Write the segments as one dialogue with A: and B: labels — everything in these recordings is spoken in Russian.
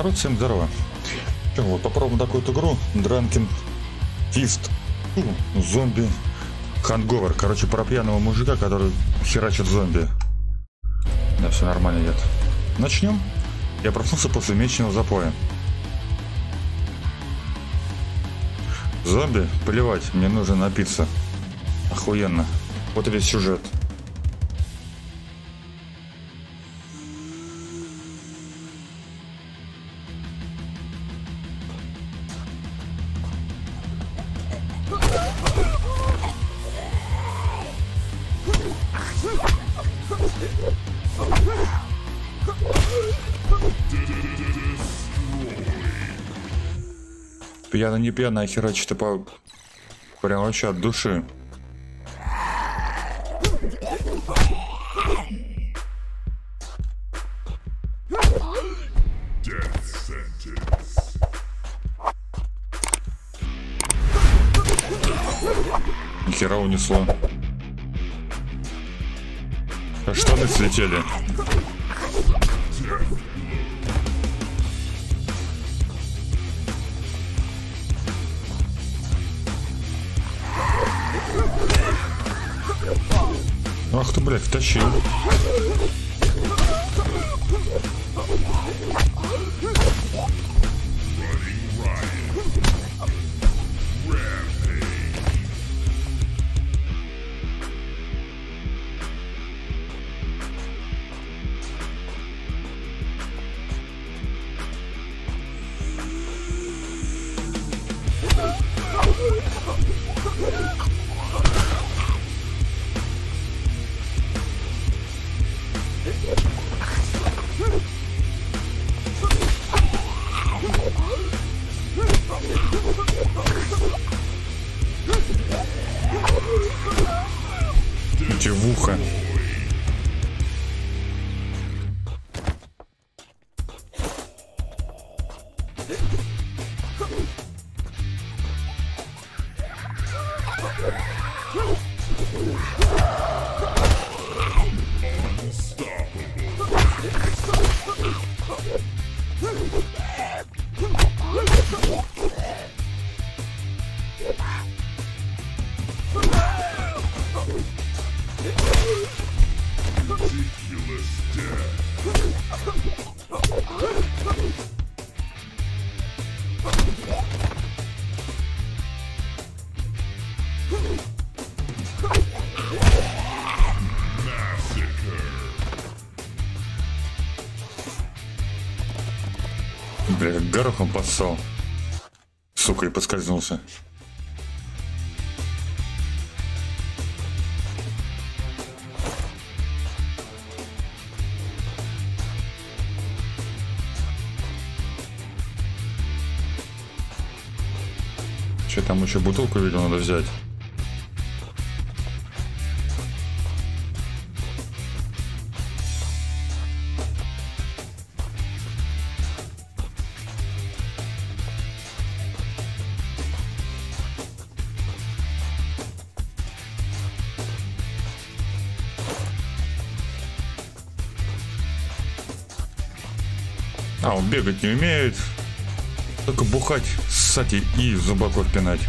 A: Народ, всем здорово. Что, вот попробуем такую игру. Дранкин Фист. Ну, зомби. Ханговер. Короче, про пьяного мужика, который херачит зомби. Да, все нормально идет. Начнем. Я проснулся после месячного запоя. Зомби? Плевать, мне нужно напиться. Охуенно. Вот весь сюжет. Пьяно не пьяно, а херачит по... Прям вообще от души. Нихера унесло. А штаны слетели. Ах ты, блядь, втащил. Бля, как горохом поссал. Сука, и поскользнулся. Че там еще бутылку видел, надо взять. А, он бегать не умеет. Только бухать, ссать и- зубаков пинать.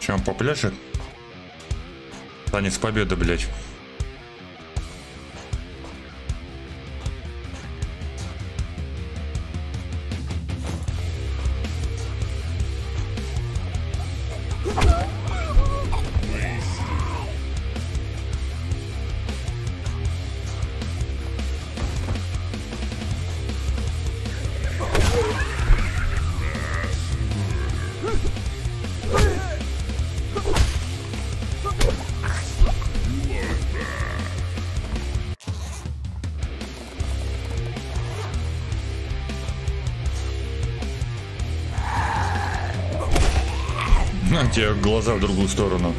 A: Чем попляшет? Танец победы, блядь. Тебе глаза в другую сторону.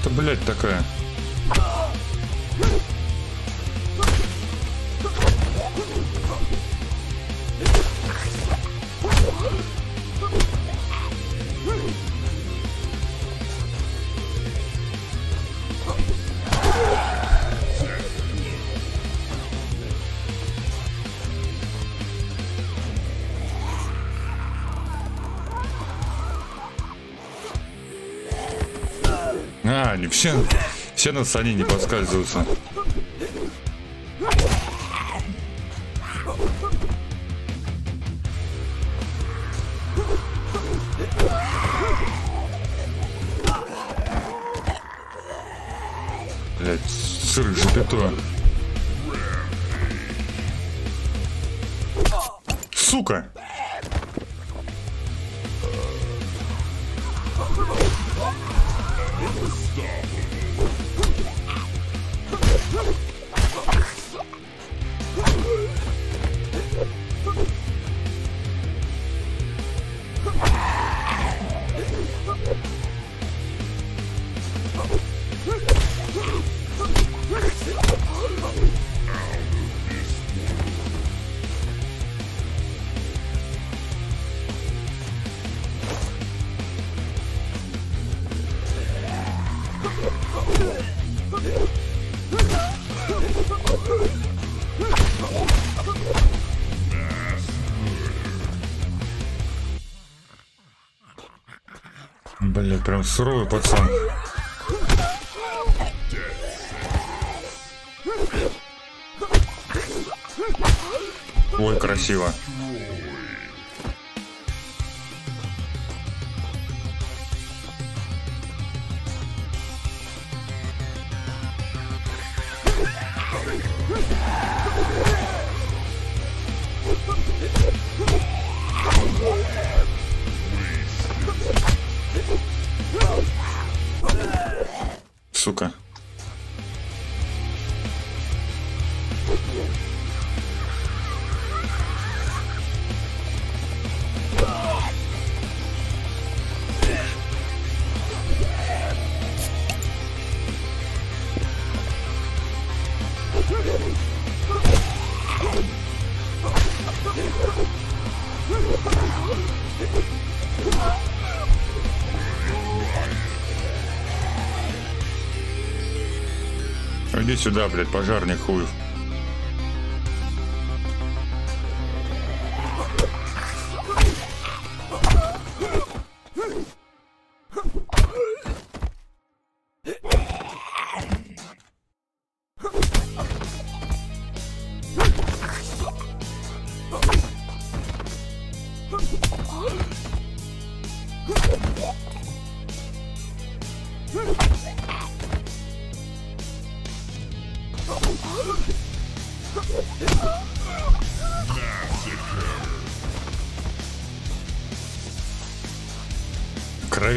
A: Это, блядь, такая. А, они все, все на сани не подскальзываются. Блять, сыр жопито. Сука! Блять, прям суровый пацан. Ой, красиво. Сюда, блядь, пожарник хуев.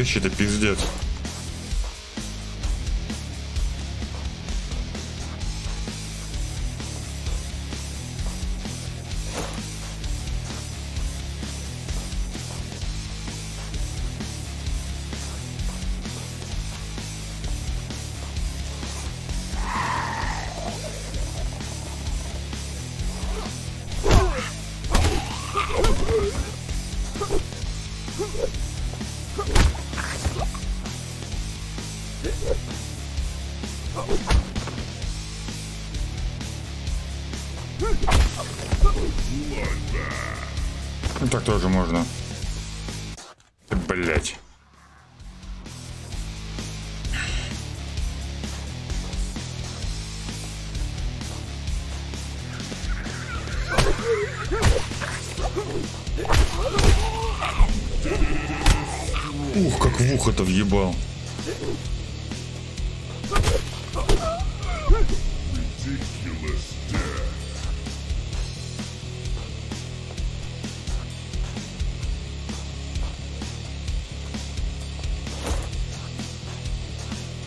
A: Кровище-то пиздец. Ну так тоже можно. Блять. Ух, как в ухо-то въебал.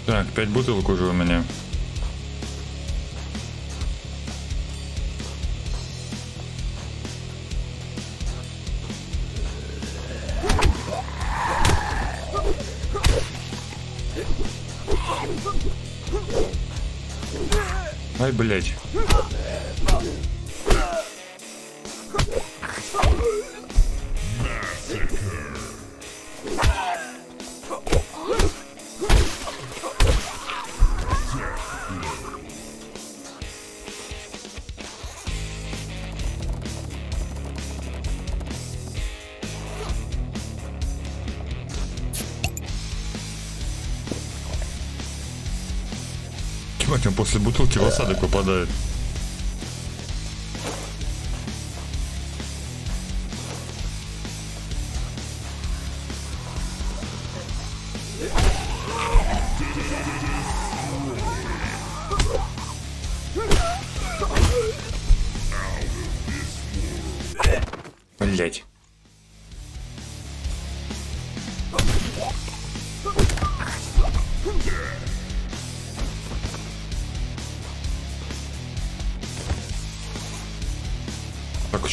A: Так, пять бутылок уже у меня.
B: Ай, блядь. Он после бутылки в осадок попадает.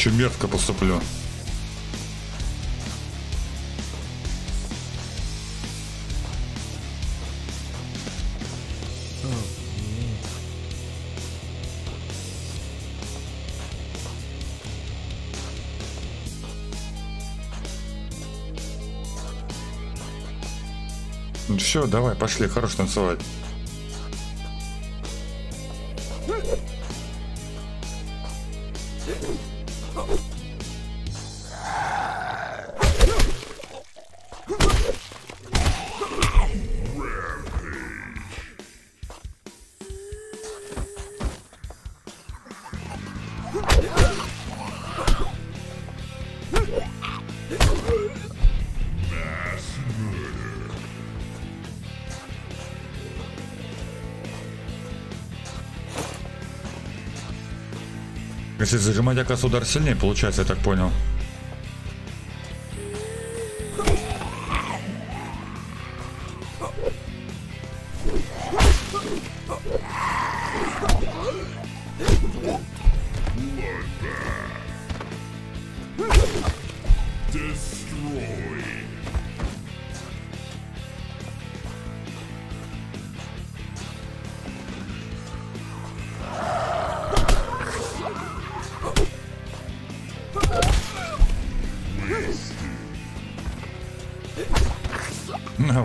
B: Очень мерзко поступлю. Все, давай, пошли, хорош танцевать. Если зажимать, оказывается, удар сильнее, получается, я так понял.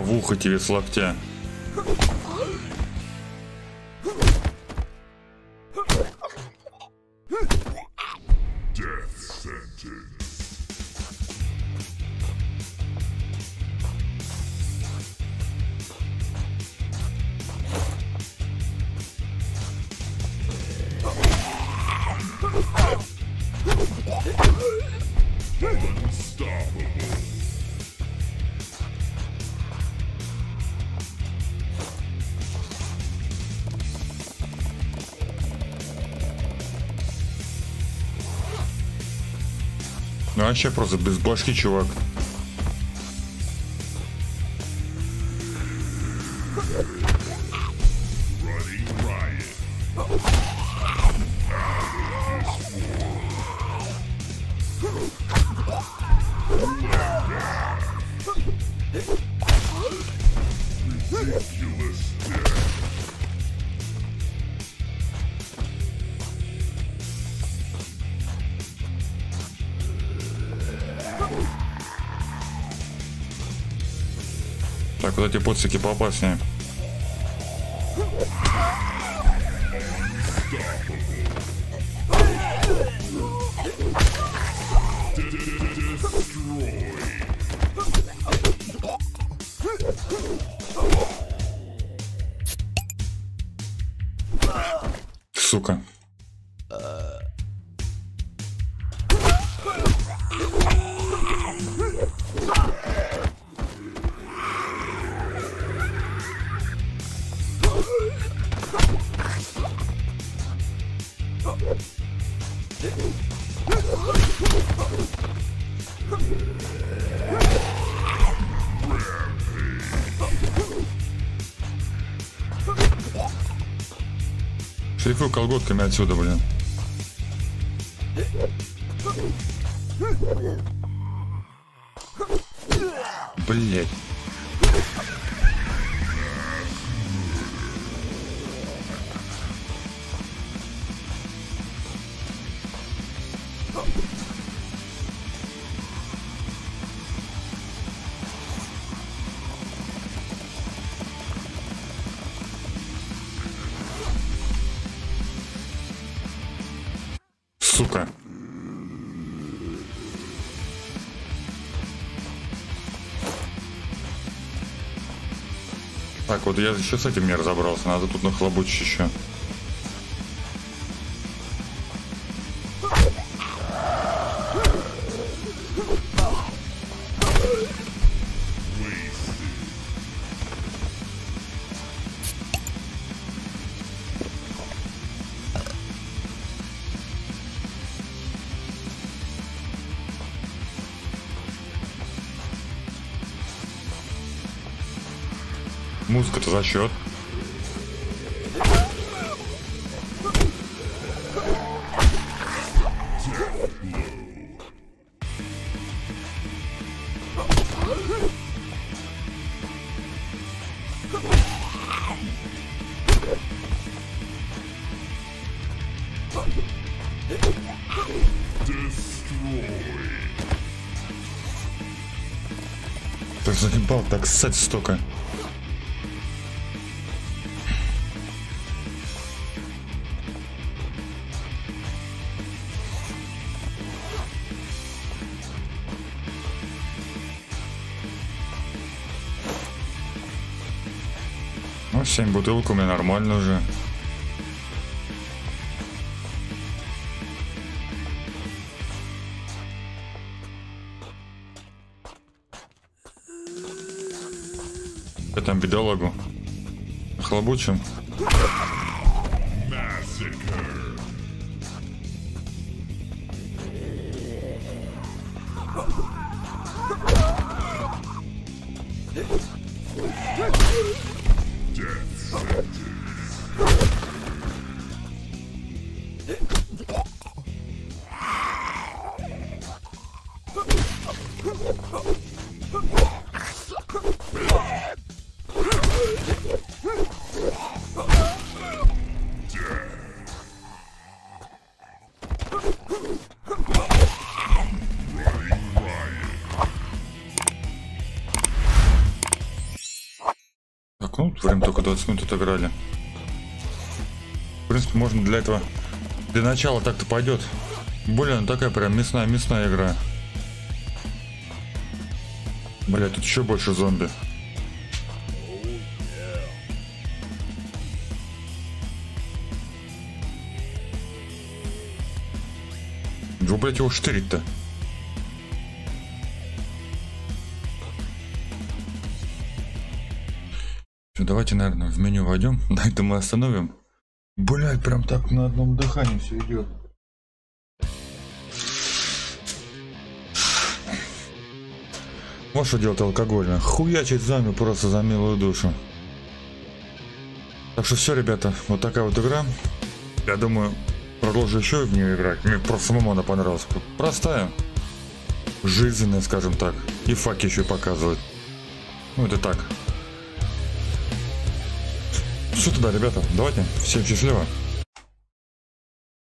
B: В ухо тебе с локтя. Ну вообще просто без башки, чувак. Эти подсеки поопаснее. Сука. Шлифую колготками отсюда, блин. Блять.
A: Так, вот я еще с этим не разобрался, надо тут нахлобучить еще. Музыка-то за счет. Ты заебал так ссать столько. 7 бутылок у меня нормально уже. Я там бедолагу. Хлобучим. Так, ну, время только 20 минут отыграли. В принципе, можно для этого... Для начала так-то пойдет. Блин, такая прям мясная-мясная игра. Бля, тут еще больше зомби. Чего, блядь, его штырить-то? Все, давайте, наверное, в меню войдем. На этом мы остановим. Блять, прям так на одном дыхании все идет. Что делать алкогольно. Хуячить зами просто за милую душу. Так что все, ребята, вот такая вот игра. Я думаю, продолжу еще в нее играть. Мне просто самому она понравилась. Простая. Жизненная, скажем так. И факи еще показывают. Ну, это так. Все тогда, ребята. Давайте. Всем счастливо.